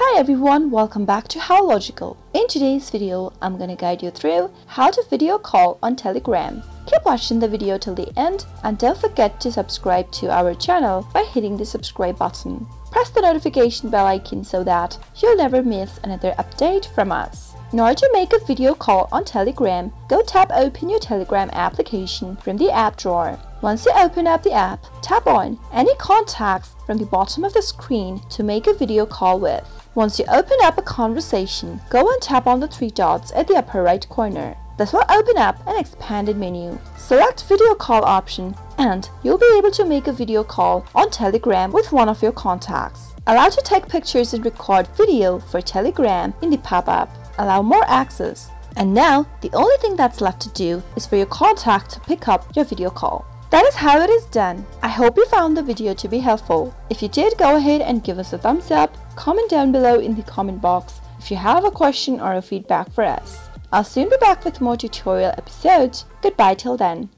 Hi everyone, welcome back to How Logical. In today's video, I'm gonna guide you through how to video call on Telegram. Keep watching the video till the end and don't forget to subscribe to our channel by hitting the subscribe button. Press the notification bell icon so that you'll never miss another update from us. In order to make a video call on Telegram, go tap open your Telegram application from the app drawer. Once you open up the app, tap on any contacts from the bottom of the screen to make a video call with. Once you open up a conversation, go and tap on the three dots at the upper right corner. This will open up an expanded menu. Select video call option and you'll be able to make a video call on Telegram with one of your contacts. Allow to take pictures and record video for Telegram in the pop-up allow more access. And now, the only thing that's left to do is for your contact to pick up your video call. That is how it is done. I hope you found the video to be helpful. If you did, go ahead and give us a thumbs up, comment down below in the comment box if you have a question or a feedback for us. I'll soon be back with more tutorial episodes. Goodbye till then.